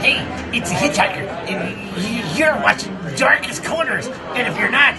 Hey, it's a hitchhiker, and you're watching Darkest Corners, and if you're not,